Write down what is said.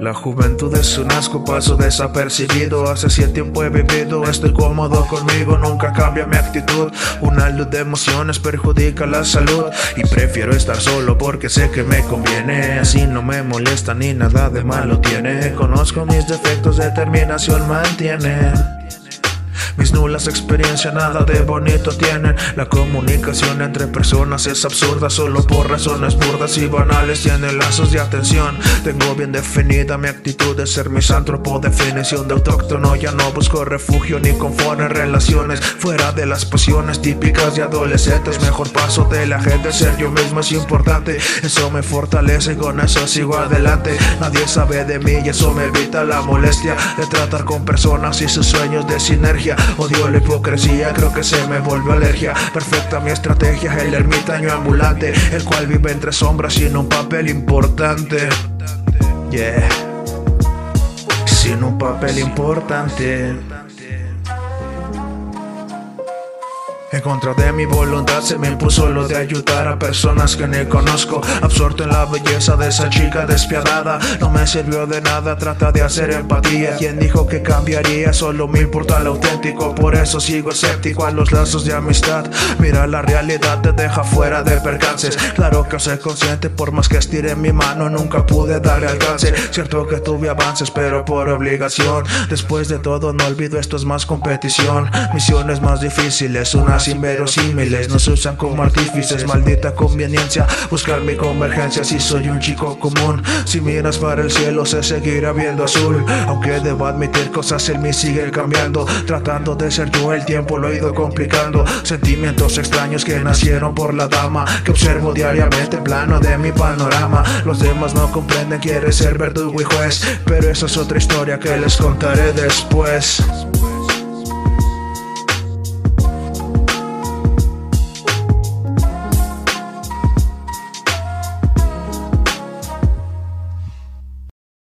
La juventud es un asco, paso desapercibido. Hace siete tiempo he vivido, estoy cómodo conmigo, nunca cambia mi actitud. Una luz de emociones perjudica la salud. Y prefiero estar solo porque sé que me conviene. Así no me molesta ni nada de malo tiene. Conozco mis defectos, determinación mantiene. Mis nulas experiencias nada de bonito tienen. La comunicación entre personas es absurda solo por razones burdas y banales. Tienen lazos de atención. Tengo bien definida mi actitud de ser misántropo. Definición de autóctono. Ya no busco refugio ni confort en relaciones. Fuera de las pasiones típicas de adolescentes. Mejor paso de la gente. Ser yo mismo es importante. Eso me fortalece y con eso sigo adelante. Nadie sabe de mí y eso me evita la molestia de tratar con personas y sus sueños de sinergia. Odio la hipocresía, creo que se me vuelve alergia. Perfecta mi estrategia, el ermitaño ambulante, el cual vive entre sombras sin un papel importante. Yeah, sin un papel importante. En contra de mi voluntad se me impuso lo de ayudar a personas que ni conozco. Absorto en la belleza de esa chica despiadada. No me sirvió de nada, trata de hacer empatía. Quien dijo que cambiaría, solo me importa lo auténtico. Por eso sigo escéptico a los lazos de amistad. Mira la realidad te deja fuera de percances. Claro que soy consciente, por más que estire mi mano Nunca pude darle alcance. Cierto que tuve avances, pero por obligación. Después de todo no olvido esto es más competición. Misiones más difíciles, unas inverosímiles. Nos usan como artífices, maldita conveniencia. Buscar mi convergencia si soy un chico común. Si miras para el cielo se seguirá viendo azul. Aunque debo admitir cosas en mí siguen cambiando. Tratando de ser yo el tiempo lo he ido complicando. Sentimientos extraños que nacieron por la dama Que observo diariamente plano de mi panorama. Los demás no comprenden, quiere ser verdugo y juez. Pero esa es otra historia que les contaré después